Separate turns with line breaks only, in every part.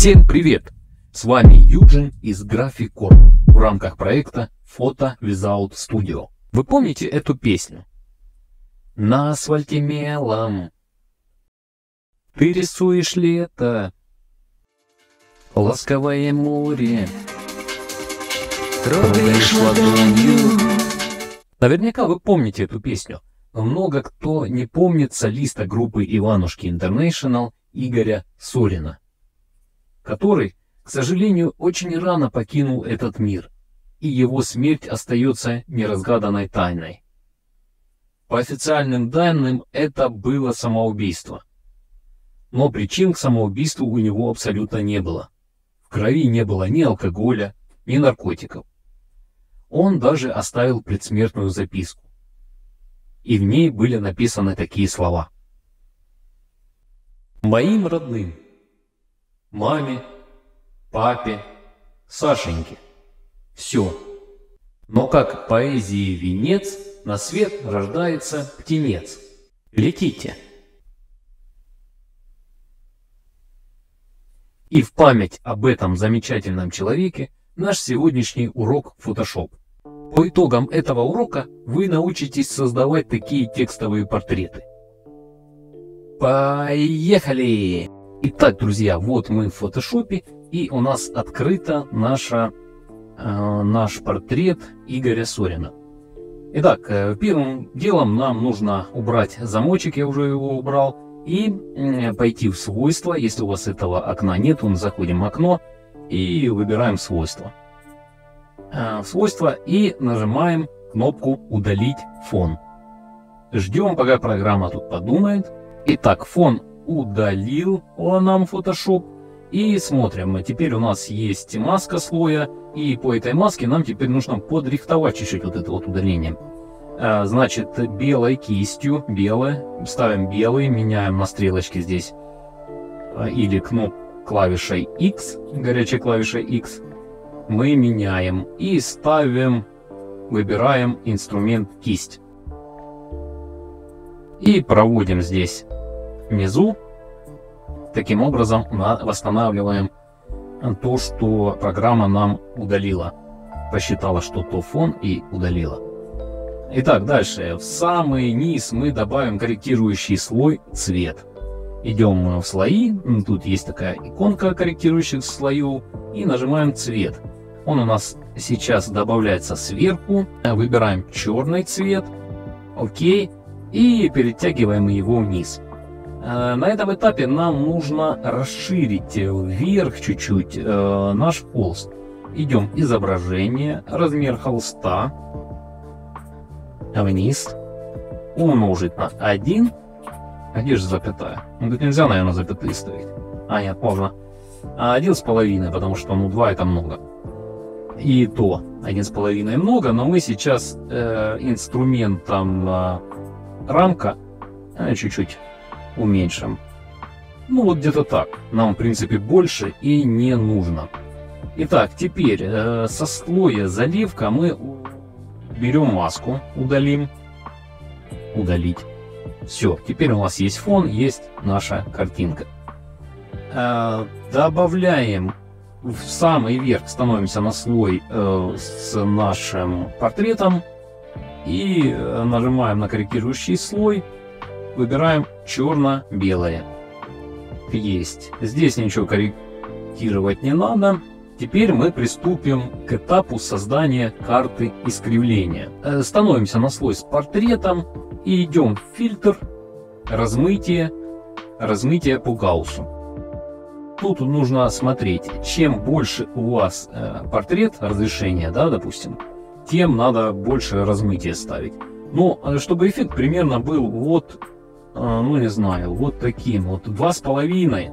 Всем привет! С вами Юджин из Графикор в рамках проекта Photo Without Studio. Вы помните эту песню? На асфальте мелом Ты рисуешь лето Ласковое море Трогаешь ладонью Наверняка вы помните эту песню. Но много кто не помнит солиста группы Иванушки International Игоря Сорина, который, к сожалению, очень рано покинул этот мир, и его смерть остается неразгаданной тайной. По официальным данным, это было самоубийство. Но причин к самоубийству у него абсолютно не было. В крови не было ни алкоголя, ни наркотиков. Он даже оставил предсмертную записку. И в ней были написаны такие слова. Моим родным, маме, папе, Сашеньке, все. Но как поэзии венец, на свет рождается птенец. Летите. И в память об этом замечательном человеке наш сегодняшний урок Photoshop. По итогам этого урока вы научитесь создавать такие текстовые портреты. Поехали! Итак, друзья, вот мы в фотошопе, и у нас открыта наша, э, наш портрет Игоря Сорина. Итак, э, первым делом нам нужно убрать замочек, я уже его убрал, и э, пойти в свойства. Если у вас этого окна нет, мы заходим в окно и выбираем свойства. Э, в свойства и нажимаем кнопку «Удалить фон». Ждем, пока программа тут подумает. Итак, фон удалил нам Photoshop. И смотрим, теперь у нас есть маска слоя, и по этой маске нам теперь нужно подрихтовать чуть-чуть вот это вот удаление. Э, значит, белой кистью, белое, ставим белый, меняем на стрелочке здесь, э, или кнопку клавишей X, горячей клавишей X, мы меняем и ставим, выбираем инструмент кисть. И проводим здесь внизу. Таким образом восстанавливаем то, что программа нам удалила. Посчитала, что то фон и удалила. Итак, дальше. В самый низ мы добавим корректирующий слой цвет. Идем в слои. Тут есть такая иконка корректирующих слоев. И нажимаем цвет. Он у нас сейчас добавляется сверху. Выбираем черный цвет. Окей. И перетягиваем его вниз. Э, на этом этапе нам нужно расширить вверх чуть-чуть э, наш холст. Идем изображение, размер холста, вниз, умножить на 1. А где же запятая? Ну тут нельзя, наверное, запятые ставить. А, нет, можно. А один с половиной, потому что ну 2 это много и то один с половиной много, но мы сейчас э, инструментом э, рамка э, чуть-чуть уменьшим. Ну вот где-то так. Нам в принципе больше и не нужно. Итак, теперь э, со слоя заливка мы берем маску, удалим, удалить. Все, теперь у нас есть фон, есть наша картинка. Э, добавляем в самый верх становимся на слой э, с нашим портретом и э, нажимаем на корректирующий слой, выбираем черно-белое. Есть. Здесь ничего корректировать не надо. Теперь мы приступим к этапу создания карты искривления. Э, становимся на слой с портретом и идем в фильтр, размытие, размытие по гауссу тут нужно смотреть, чем больше у вас э, портрет разрешения, да, допустим, тем надо больше размытия ставить. Но э, чтобы эффект примерно был вот, ну не знаю, вот таким, вот два с половиной,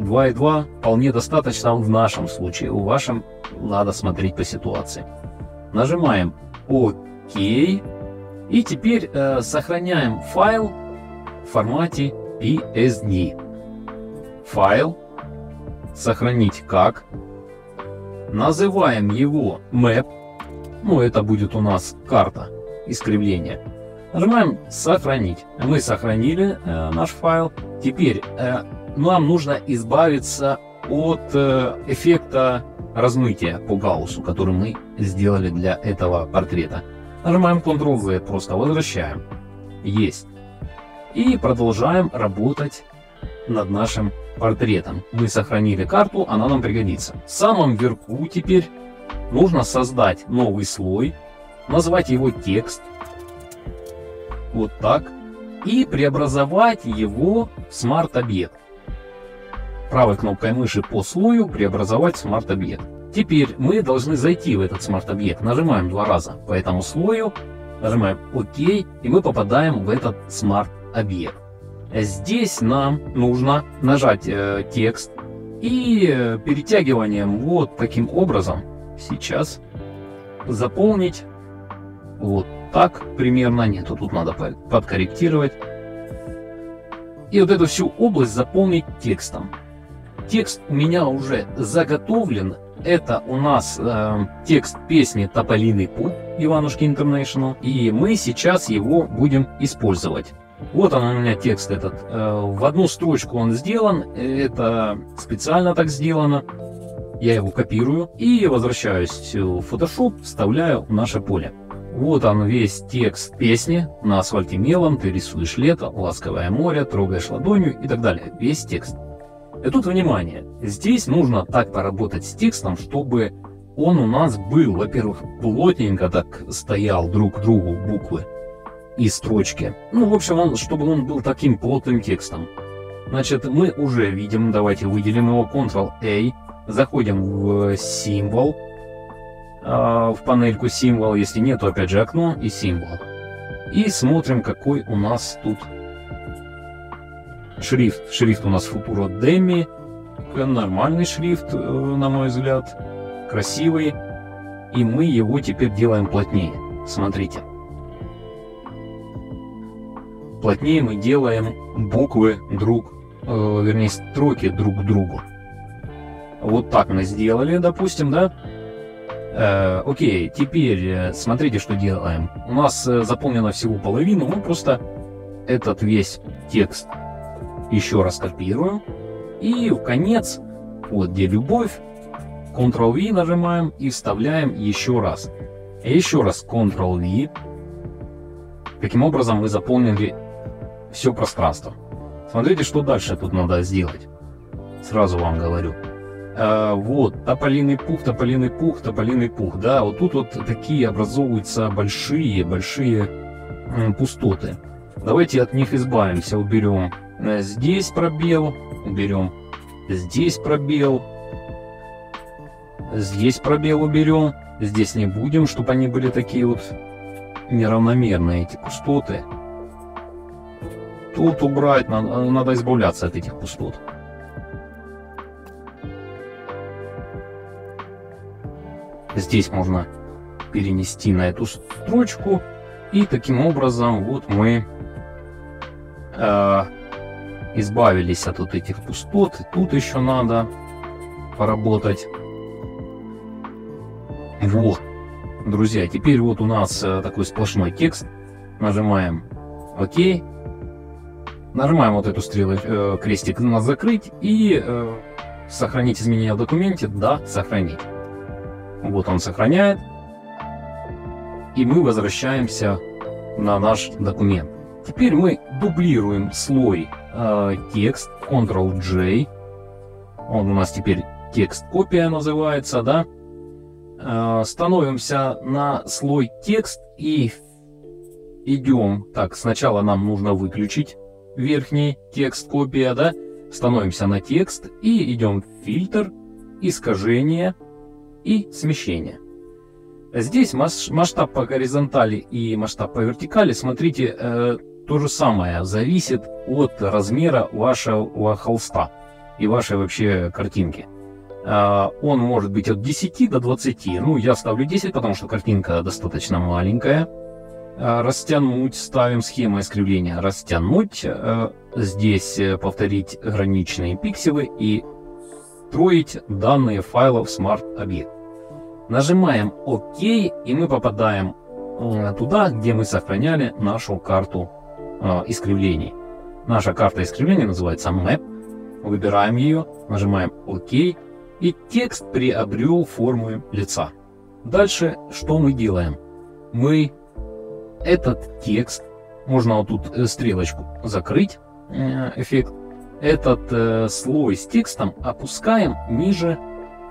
2,2 вполне достаточно в нашем случае, у вашем надо смотреть по ситуации. Нажимаем ОК и теперь э, сохраняем файл в формате PSD. Файл сохранить как. Называем его map. Ну, это будет у нас карта искривления. Нажимаем сохранить. Мы сохранили э, наш файл. Теперь э, нам нужно избавиться от э, эффекта размытия по Гауссу, который мы сделали для этого портрета. Нажимаем Ctrl-Z, просто возвращаем. Есть. И продолжаем работать над нашим портретом. Мы сохранили карту, она нам пригодится. В самом верху теперь нужно создать новый слой, назвать его текст. Вот так. И преобразовать его в смарт-объект. Правой кнопкой мыши по слою преобразовать смарт-объект. Теперь мы должны зайти в этот смарт-объект. Нажимаем два раза по этому слою, нажимаем ОК, и мы попадаем в этот смарт-объект. Здесь нам нужно нажать э, текст и э, перетягиванием вот таким образом сейчас заполнить вот так примерно. Нет, тут надо подкорректировать. И вот эту всю область заполнить текстом. Текст у меня уже заготовлен. Это у нас э, текст песни «Тополиный путь» Иванушки Интернешнл. И мы сейчас его будем использовать. Вот он у меня текст этот. Э, в одну строчку он сделан. Это специально так сделано. Я его копирую и возвращаюсь в Photoshop, вставляю в наше поле. Вот он весь текст песни на асфальте мелом, ты рисуешь лето, ласковое море, трогаешь ладонью и так далее. Весь текст. И тут внимание, здесь нужно так поработать с текстом, чтобы он у нас был, во-первых, плотненько так стоял друг к другу буквы и строчки. Ну, в общем, он, чтобы он был таким плотным текстом. Значит, мы уже видим, давайте выделим его, Ctrl-A, заходим в символ, в панельку символ, если нет, то опять же окно и символ. И смотрим, какой у нас тут шрифт. Шрифт у нас Futuro Demi, нормальный шрифт, э, на мой взгляд, красивый. И мы его теперь делаем плотнее. Смотрите плотнее мы делаем буквы друг, э, вернее строки друг к другу. Вот так мы сделали, допустим, да? Э, окей, теперь э, смотрите, что делаем. У нас э, заполнено всего половину, мы просто этот весь текст еще раз копируем. И в конец, вот где любовь, Ctrl-V нажимаем и вставляем еще раз. Еще раз Ctrl-V. Таким образом мы заполнили все пространство. Смотрите, что дальше тут надо сделать. Сразу вам говорю. А, вот, тополиный пух, тополиный пух, тополиный пух. Да, вот тут вот такие образовываются большие, большие пустоты. Давайте от них избавимся. Уберем э, здесь пробел, уберем здесь пробел, здесь пробел уберем, здесь не будем, чтобы они были такие вот неравномерные, эти пустоты. Тут убрать, надо, надо избавляться от этих пустот. Здесь можно перенести на эту строчку. И таким образом вот мы э, избавились от вот этих пустот. Тут еще надо поработать. Вот. Друзья, теперь вот у нас э, такой сплошной текст. Нажимаем ОК. Нажимаем вот эту стрелу, э, крестик на закрыть и э, сохранить изменения в документе. Да, сохранить. Вот он сохраняет. И мы возвращаемся на наш документ. Теперь мы дублируем слой э, текст, Ctrl-J. Он у нас теперь текст копия называется, да. Э, становимся на слой текст и идем. Так, сначала нам нужно выключить верхний текст копия, да, становимся на текст и идем в фильтр, искажение и смещение. Здесь масштаб по горизонтали и масштаб по вертикали, смотрите, э, то же самое, зависит от размера вашего холста и вашей вообще картинки. Э, он может быть от 10 до 20, ну я ставлю 10, потому что картинка достаточно маленькая. Э, растянуть, ставим схема искривления, растянуть, здесь повторить граничные пикселы и строить данные файлов Smart Object. Нажимаем ОК и мы попадаем туда, где мы сохраняли нашу карту искривлений. Наша карта искривления называется Map. Выбираем ее, нажимаем ОК, и текст приобрел форму лица. Дальше что мы делаем? Мы этот текст, можно вот тут э, стрелочку закрыть, э, эффект, этот э, слой с текстом опускаем ниже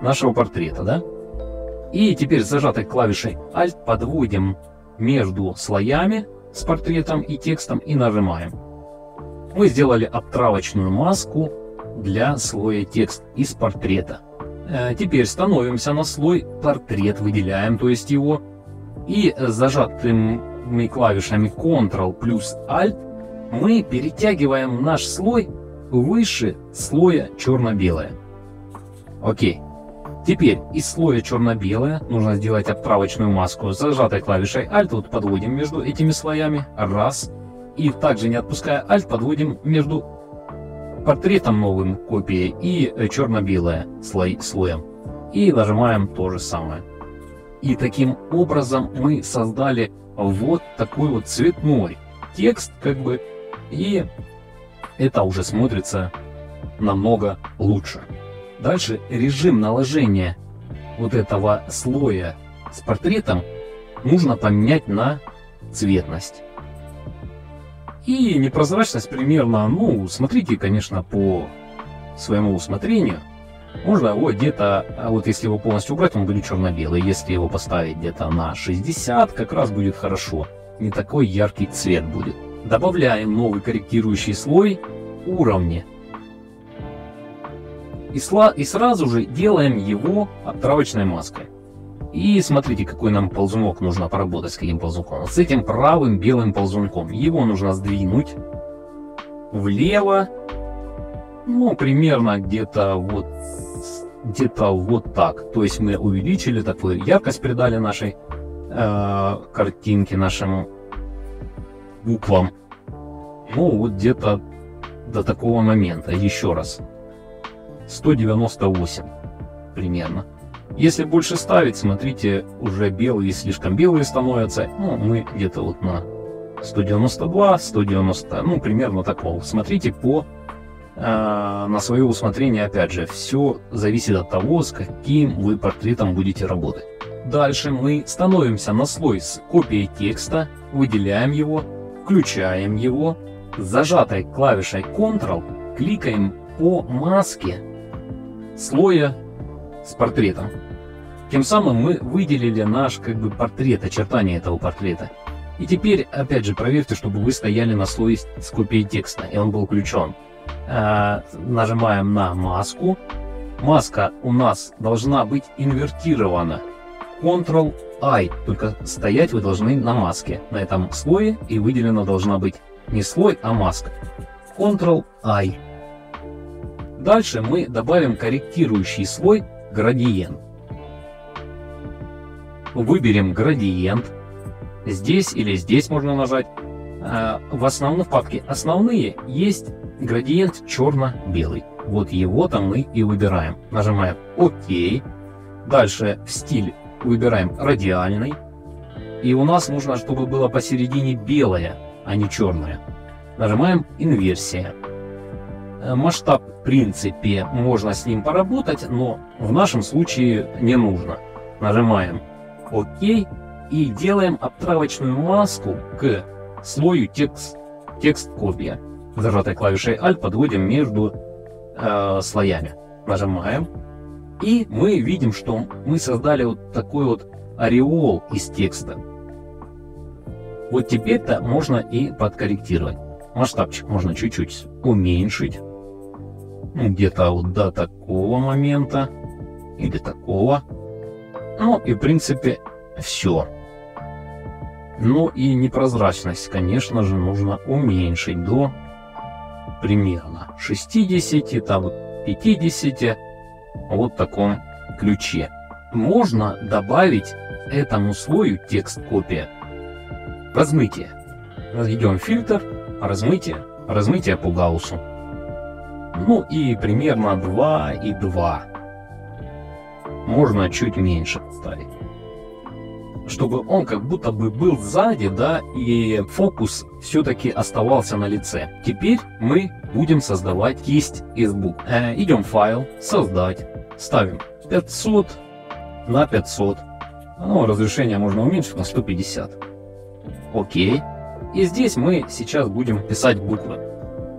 нашего портрета, да? И теперь зажатой клавишей Alt подводим между слоями с портретом и текстом и нажимаем. Мы сделали обтравочную маску для слоя текст из портрета. Э, теперь становимся на слой портрет, выделяем, то есть его, и зажатыми клавишами Ctrl плюс Alt мы перетягиваем наш слой выше слоя черно-белое. Окей. Теперь из слоя черно-белое нужно сделать обтравочную маску зажатой клавишей Alt. Вот подводим между этими слоями. Раз. И также не отпуская Alt, подводим между портретом новым копией и черно-белое слой, слоем. И нажимаем то же самое. И таким образом мы создали вот такой вот цветной текст, как бы, и это уже смотрится намного лучше. Дальше режим наложения вот этого слоя с портретом нужно поменять на цветность. И непрозрачность примерно, ну, смотрите, конечно, по своему усмотрению. Можно его где-то, а вот если его полностью убрать, он будет черно-белый. Если его поставить где-то на 60, как раз будет хорошо. Не такой яркий цвет будет. Добавляем новый корректирующий слой уровни. И, сла и сразу же делаем его отправочной маской. И смотрите, какой нам ползунок нужно поработать, с каким ползунком. С этим правым белым ползунком. Его нужно сдвинуть влево, ну, примерно где-то вот где-то вот так. То есть мы увеличили такую яркость придали нашей э, картинке, нашим буквам. Ну, вот где-то до такого момента. Еще раз. 198 примерно. Если больше ставить, смотрите, уже белые слишком белые становятся. Ну, мы где-то вот на 192, 190, ну, примерно такого. Смотрите по э, на свое усмотрение, опять же, все зависит от того, с каким вы портретом будете работать. Дальше мы становимся на слой с копией текста, выделяем его, включаем его, зажатой клавишей Ctrl кликаем по маске слоя с портретом. Тем самым мы выделили наш как бы портрет, очертания этого портрета. И теперь, опять же, проверьте, чтобы вы стояли на слое с копией текста, и он был включен. А, нажимаем на маску. Маска у нас должна быть инвертирована. Ctrl-I, только стоять вы должны на маске, на этом слое, и выделена должна быть не слой, а маска. Ctrl-I. Дальше мы добавим корректирующий слой градиент. Выберем градиент. Здесь или здесь можно нажать. А, в основном в папке «Основные» есть градиент черно-белый. Вот его-то мы и выбираем. Нажимаем ОК. Дальше в стиль выбираем радиальный. И у нас нужно, чтобы было посередине белое, а не черное. Нажимаем «Инверсия». Э, масштаб, в принципе, можно с ним поработать, но в нашем случае не нужно. Нажимаем ОК и делаем обтравочную маску к слою текст, текст копия. Зажатой клавишей Alt подводим между э, слоями. Нажимаем. И мы видим, что мы создали вот такой вот ореол из текста. Вот теперь-то можно и подкорректировать. Масштабчик можно чуть-чуть уменьшить. Ну, где-то вот до такого момента. Или такого. Ну и в принципе все. Ну и непрозрачность, конечно же, нужно уменьшить до примерно 60, там 50, вот таком ключе. Можно добавить этому слою текст копия размытие. Идем фильтр, размытие, размытие по гауссу. Ну и примерно 2 и 2. Можно чуть меньше ставить. Чтобы он как будто бы был сзади, да, и фокус все-таки оставался на лице. Теперь мы будем создавать кисть из букв. Э, идем в файл, создать, ставим 500 на 500. Ну, разрешение можно уменьшить на 150. Окей. И здесь мы сейчас будем писать буквы.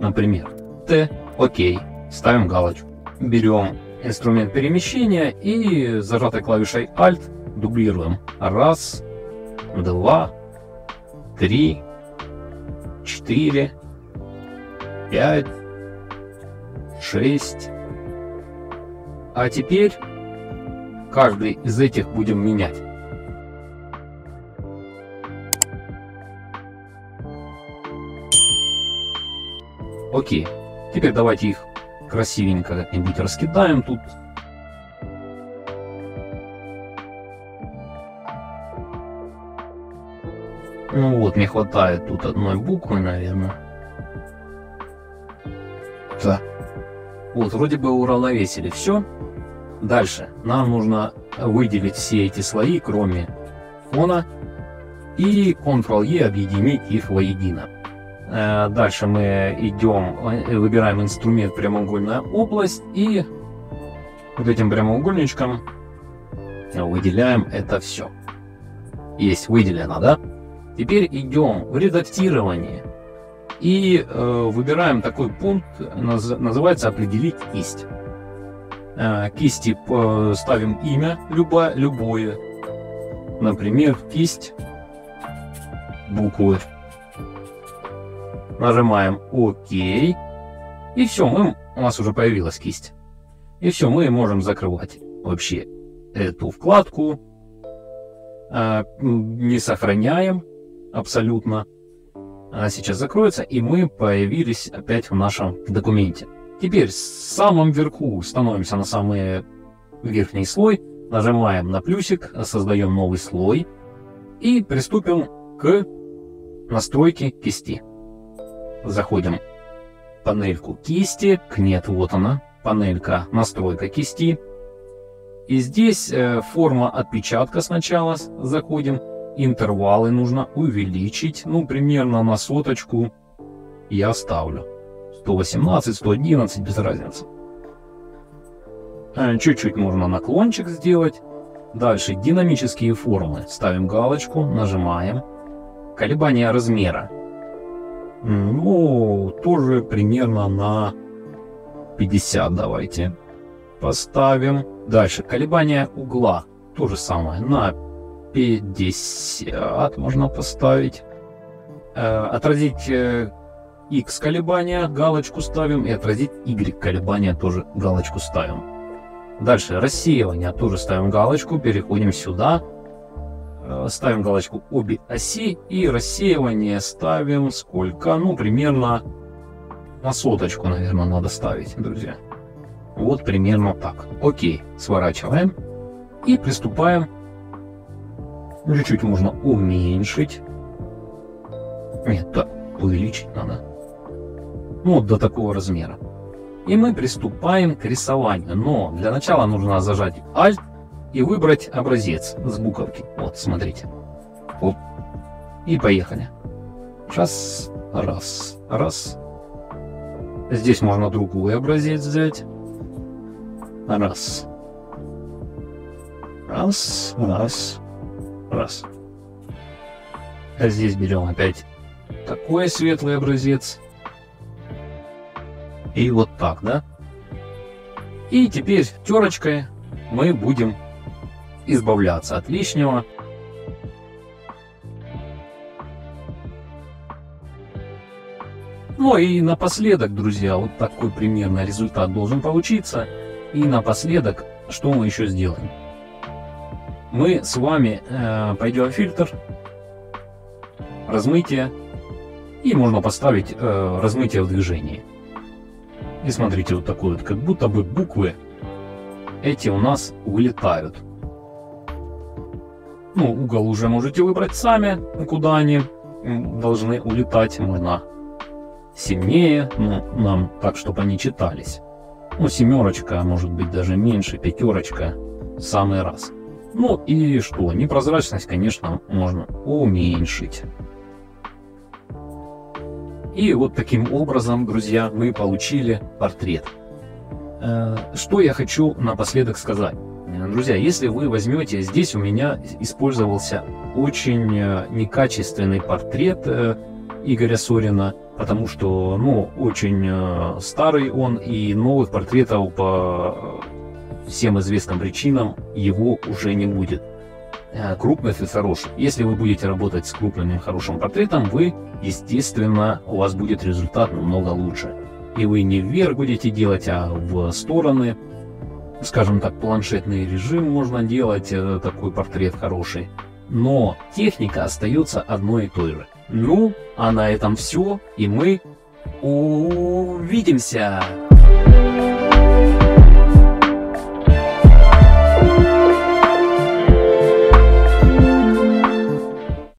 Например, Т, окей, ставим галочку. Берем инструмент перемещения и зажатой клавишей Alt дублируем. Раз, два, три, четыре, пять, шесть. А теперь каждый из этих будем менять. Окей. Теперь давайте их красивенько как-нибудь раскидаем тут. Ну вот, не хватает тут одной буквы, наверное. Да. Вот, вроде бы уравновесили все. Дальше нам нужно выделить все эти слои, кроме фона, и Ctrl-E объединить их воедино. Э, дальше мы идем, э, выбираем инструмент прямоугольная область и вот этим прямоугольничком выделяем это все. Есть выделено, да? Теперь идем в редактирование и э, выбираем такой пункт, наз, называется «Определить кисть». Э, кисти э, ставим имя любое, любое, например, кисть буквы Нажимаем ОК. И все, мы, у нас уже появилась кисть. И все, мы можем закрывать вообще эту вкладку. А, не сохраняем абсолютно. Она сейчас закроется, и мы появились опять в нашем документе. Теперь в самом верху становимся на самый верхний слой, нажимаем на плюсик, создаем новый слой и приступим к настройке кисти. Заходим в панельку кисти. Нет, вот она. Панелька настройка кисти. И здесь э, форма отпечатка сначала заходим. Интервалы нужно увеличить. Ну, примерно на соточку я ставлю. 118, 111, без разницы. Э, чуть-чуть можно наклончик сделать. Дальше динамические формы. Ставим галочку, нажимаем. Колебание размера. Ну, тоже примерно на 50 давайте поставим. Дальше, колебание угла. То же самое, на 50 можно поставить. Э, отразить э, X колебания, галочку ставим. И отразить Y колебания, тоже галочку ставим. Дальше, рассеивание, тоже ставим галочку. Переходим сюда. Э, ставим галочку обе оси и рассеивание ставим сколько? Ну, примерно на соточку, наверное, надо ставить, друзья. Вот примерно так. Окей, сворачиваем и приступаем. Чуть-чуть можно уменьшить. Нет, да, увеличить надо. Ну, вот до такого размера. И мы приступаем к рисованию. Но для начала нужно зажать Alt и выбрать образец с буковки. Вот, смотрите. Оп. И поехали. Сейчас. Раз. Раз. Здесь можно другой образец взять. Раз. Раз. Раз. Раз. А здесь берем опять такой светлый образец. И вот так, да? И теперь терочкой мы будем избавляться от лишнего. Ну и напоследок, друзья, вот такой примерно результат должен получиться. И напоследок, что мы еще сделаем? Мы с вами э, пойдем фильтр, размытие, и можно поставить э, размытие в движении. И смотрите, вот такой вот, как будто бы буквы эти у нас вылетают. Ну, угол уже можете выбрать сами, куда они должны улетать. Можно сильнее, но нам так, чтобы они читались. Ну, семерочка, а может быть даже меньше, пятерочка, самый раз. Ну и что, непрозрачность, конечно, можно уменьшить. И вот таким образом, друзья, мы получили портрет. Э, что я хочу напоследок сказать. Друзья, если вы возьмете, здесь у меня использовался очень э, некачественный портрет э, Игоря Сорина, потому что, ну, очень старый он, и новых портретов по всем известным причинам его уже не будет. Э, крупных и хороших. Если вы будете работать с крупным и хорошим портретом, вы, естественно, у вас будет результат намного лучше. И вы не вверх будете делать, а в стороны. Скажем так, планшетный режим можно делать, э, такой портрет хороший. Но техника остается одной и той же. Ну, а на этом все, и мы увидимся.